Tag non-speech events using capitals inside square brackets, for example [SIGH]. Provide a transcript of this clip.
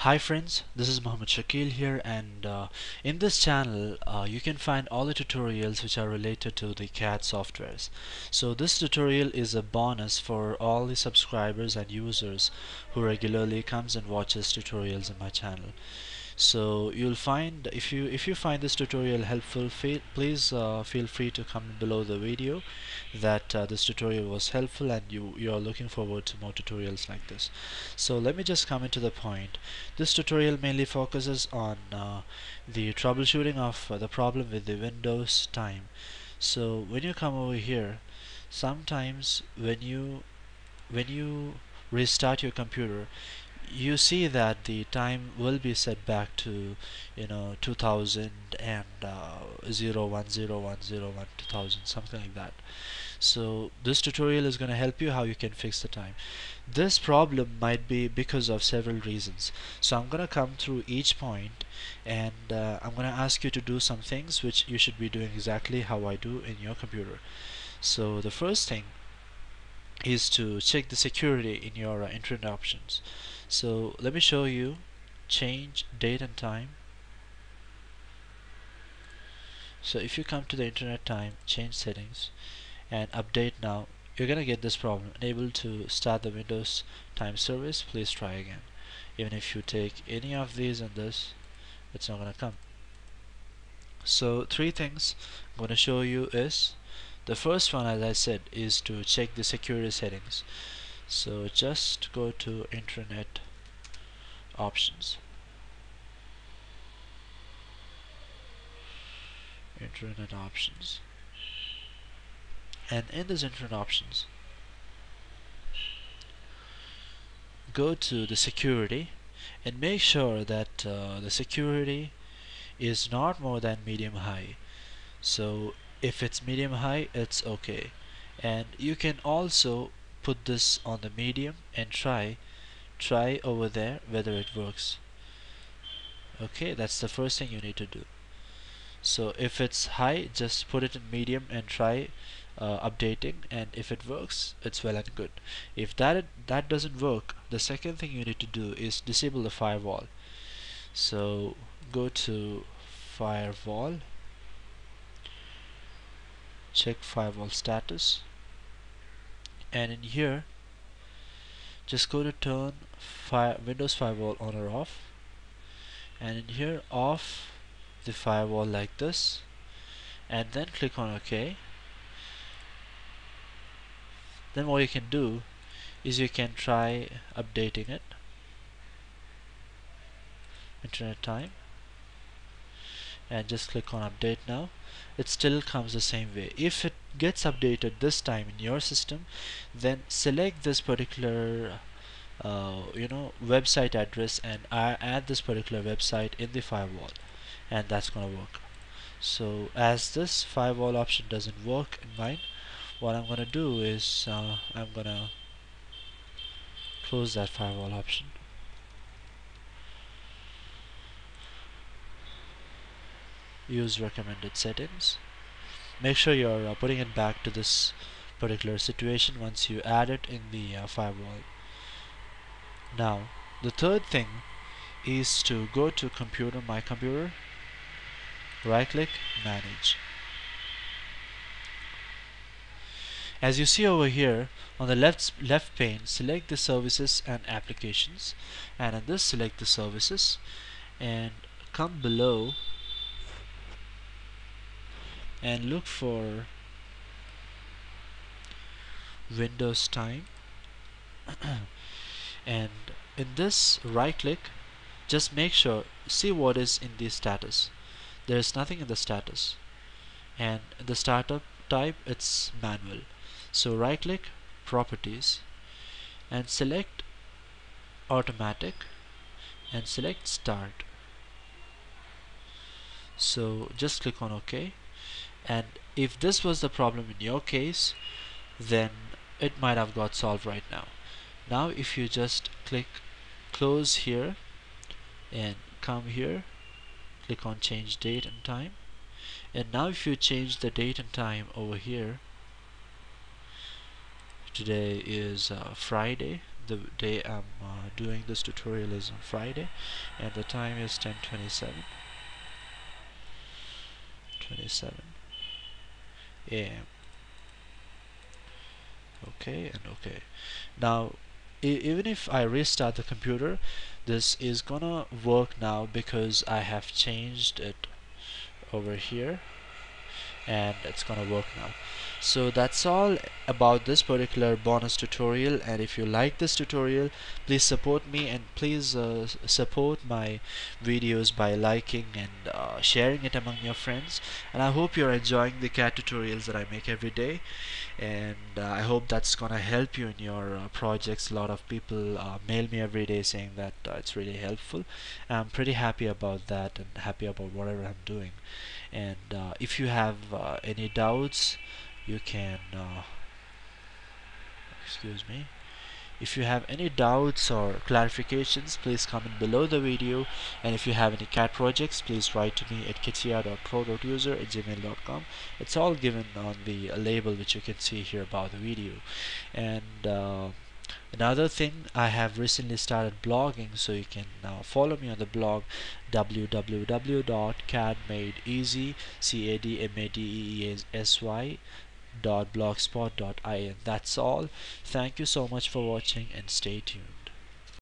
Hi friends, this is Mohammed Shakeel here and uh, in this channel uh, you can find all the tutorials which are related to the CAD softwares. So this tutorial is a bonus for all the subscribers and users who regularly comes and watches tutorials in my channel so you'll find if you if you find this tutorial helpful please uh, feel free to comment below the video that uh, this tutorial was helpful and you you are looking forward to more tutorials like this. So let me just come into the point. This tutorial mainly focuses on uh, the troubleshooting of uh, the problem with the Windows time. So when you come over here sometimes when you when you restart your computer you see that the time will be set back to you know 2000 and uh, 010101 2000 something like that. So this tutorial is going to help you how you can fix the time. This problem might be because of several reasons. So I'm gonna come through each point and uh, I'm gonna ask you to do some things which you should be doing exactly how I do in your computer. So the first thing is to check the security in your uh, internet options so let me show you change date and time. So if you come to the internet time change settings and update now you're gonna get this problem. Unable to start the Windows time service please try again. Even if you take any of these and this it's not gonna come. So three things I'm going to show you is the first one as I said is to check the security settings so just go to internet options. Internet options. And in this internet options go to the security and make sure that uh, the security is not more than medium high. So if it's medium high it's okay. And you can also put this on the medium and try try over there whether it works. Okay that's the first thing you need to do. So if it's high just put it in medium and try uh, updating and if it works it's well and good. If that that doesn't work the second thing you need to do is disable the firewall. So go to firewall check firewall status and in here just go to turn Windows firewall on or off. And in here off the firewall like this. And then click on OK. Then what you can do is you can try updating it. Internet time and just click on update now it still comes the same way. If it gets updated this time in your system then select this particular uh, you know website address and I add this particular website in the firewall and that's gonna work. So as this firewall option doesn't work in mine what I'm gonna do is uh, I'm gonna close that firewall option use recommended settings. Make sure you're uh, putting it back to this particular situation once you add it in the uh, firewall. Now the third thing is to go to computer my computer. Right click manage. As you see over here on the left left pane select the services and applications. And in this select the services. And come below and look for Windows time. [COUGHS] And in this right click just make sure see what is in the status. There is nothing in the status. And the startup type it's manual. So right click properties and select automatic and select start. So just click on OK and if this was the problem in your case then it might have got solved right now. Now if you just click close here and come here click on change date and time. And now if you change the date and time over here today is uh, Friday. The day I'm uh, doing this tutorial is on Friday and the time is 10:27 27 a.m. okay and okay now even if I restart the computer this is gonna work now because I have changed it over here and it's gonna work now so that's all about this particular bonus tutorial and if you like this tutorial please support me and please uh, support my videos by liking and uh, sharing it among your friends. And I hope you're enjoying the CAD tutorials that I make every day. And uh, I hope that's gonna help you in your uh, projects. A lot of people uh, mail me every day saying that uh, it's really helpful. I'm pretty happy about that and happy about whatever I'm doing. And if you have any doubts you can uh, excuse me. If you have any doubts or clarifications please comment below the video. And if you have any CAD projects please write to me at kitya.pro.user at gmail.com it's all given on the label which you can see here about the video. And uh, Another thing, I have recently started blogging, so you can now follow me on the blog www.cadmadeeasy c a d m a d s y blogspot.in that's all. Thank you so much for watching and stay tuned